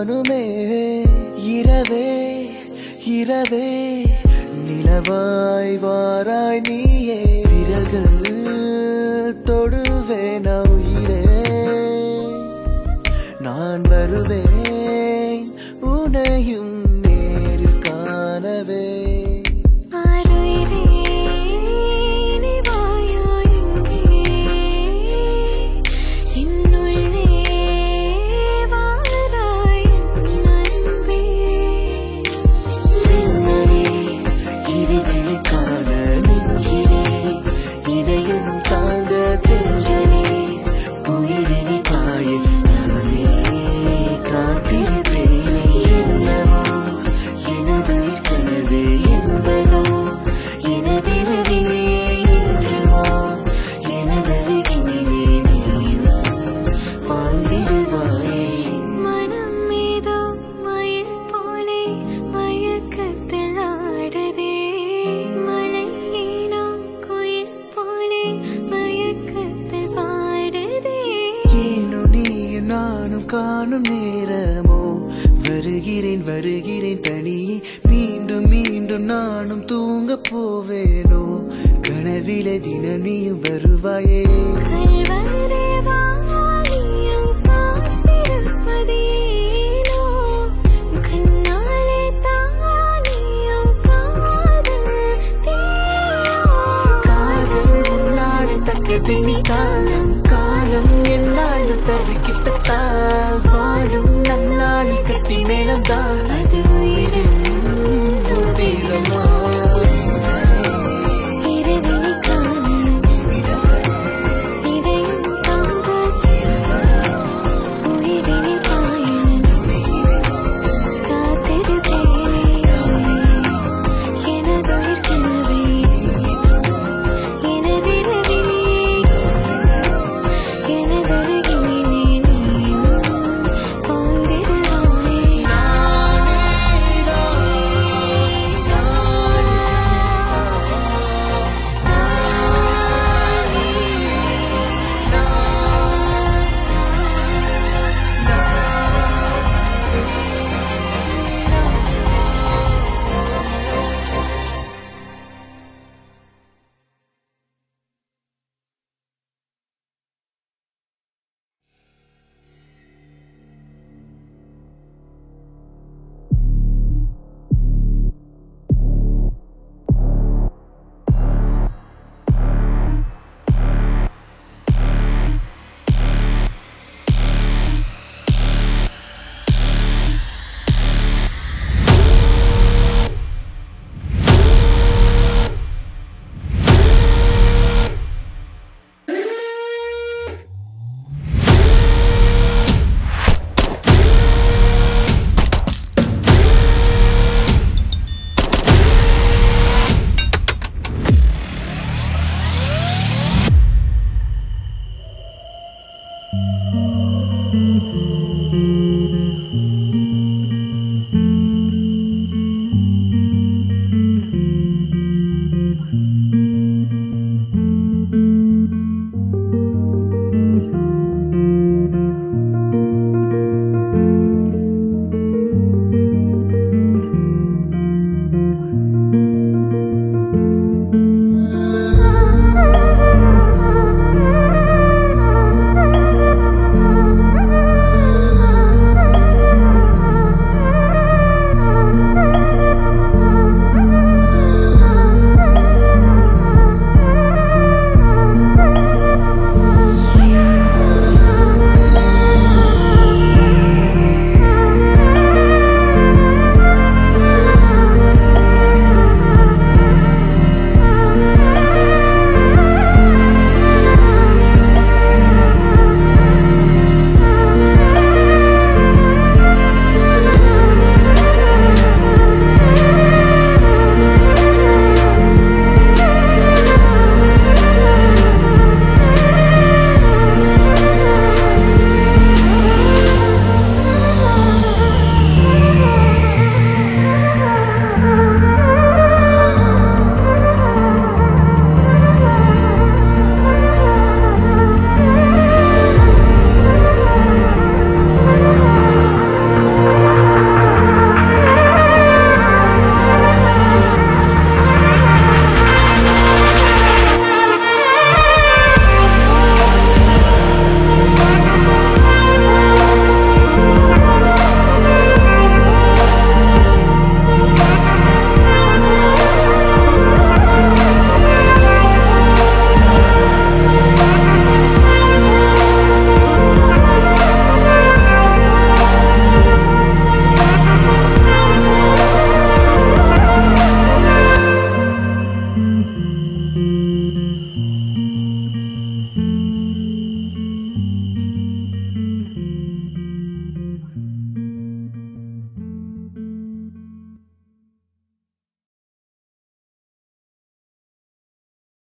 நானுமே இரவே இரவே நிலவாய் வாராய் நீயே. விரல்கள் தொடுவே நான் உயிரே. நான் வருவேன். காணும் நேரமோ? வருகிறேன் வருகிறேன் தனியே. மீண்டும் மீண்டும் நானும் தூங்க போவேனோ? கனவில தினம் நீயும் வருவாயே